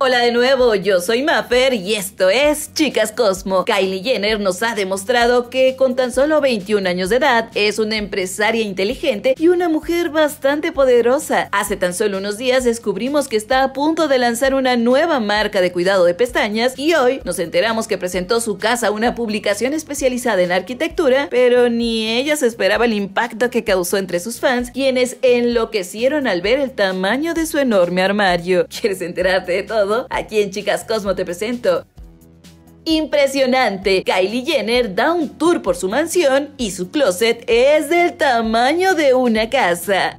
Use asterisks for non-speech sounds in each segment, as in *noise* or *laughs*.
Hola de nuevo, yo soy Maffer y esto es Chicas Cosmo. Kylie Jenner nos ha demostrado que con tan solo 21 años de edad es una empresaria inteligente y una mujer bastante poderosa. Hace tan solo unos días descubrimos que está a punto de lanzar una nueva marca de cuidado de pestañas y hoy nos enteramos que presentó su casa a una publicación especializada en arquitectura, pero ni ella se esperaba el impacto que causó entre sus fans, quienes enloquecieron al ver el tamaño de su enorme armario. *laughs* ¿Quieres enterarte de todo? Aquí en Chicas Cosmo te presento. Impresionante, Kylie Jenner da un tour por su mansión y su closet es del tamaño de una casa.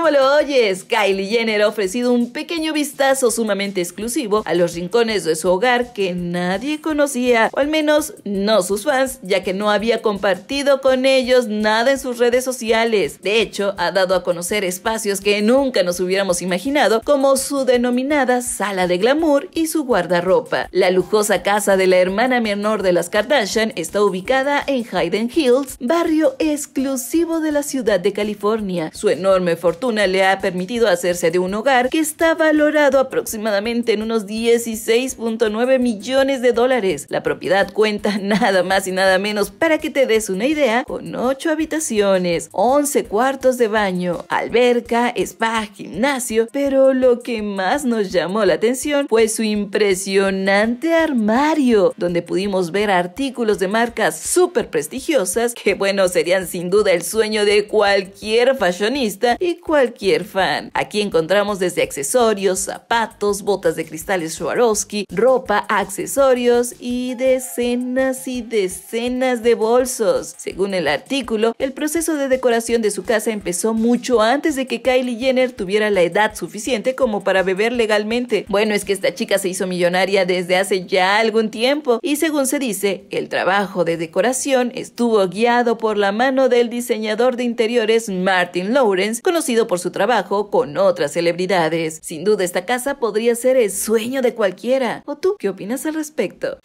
Como lo oyes, Kylie Jenner ha ofrecido un pequeño vistazo sumamente exclusivo a los rincones de su hogar que nadie conocía, o al menos no sus fans, ya que no había compartido con ellos nada en sus redes sociales. De hecho, ha dado a conocer espacios que nunca nos hubiéramos imaginado, como su denominada sala de glamour y su guardarropa. La lujosa casa de la hermana menor de las Kardashian está ubicada en Hayden Hills, barrio exclusivo de la ciudad de California. Su enorme fortuna le ha permitido hacerse de un hogar que está valorado aproximadamente en unos 16.9 millones de dólares. La propiedad cuenta *laughs* nada más y nada menos, para que te des una idea, con 8 habitaciones, 11 cuartos de baño, alberca, spa, gimnasio, pero lo que más nos llamó la atención fue su impresionante armario, donde pudimos ver artículos de marcas súper prestigiosas que bueno, serían sin duda el sueño de cualquier fashionista y cualquier fan. Aquí encontramos desde accesorios, zapatos, botas de cristales Swarovski, ropa, accesorios y decenas y decenas de bolsos. Según el artículo, el proceso de decoración de su casa empezó mucho antes de que Kylie Jenner tuviera la edad suficiente como para beber legalmente. Bueno, es que esta chica se hizo millonaria desde hace ya algún tiempo y según se dice, el trabajo de decoración estuvo guiado por la mano del diseñador de interiores Martin Lawrence, conocido por su trabajo con otras celebridades. Sin duda esta casa podría ser el sueño de cualquiera. ¿O tú qué opinas al respecto?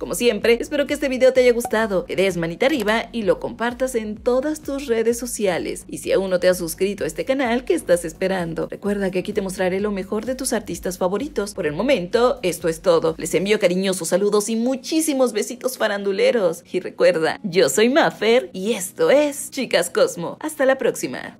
Como siempre, espero que este video te haya gustado, le des manita arriba y lo compartas en todas tus redes sociales. Y si aún no te has suscrito a este canal, ¿qué estás esperando? Recuerda que aquí te mostraré lo mejor de tus artistas favoritos. Por el momento, esto es todo. Les envío cariñosos saludos y muchísimos besitos faranduleros. Y recuerda, yo soy Maffer y esto es Chicas Cosmo. Hasta la próxima.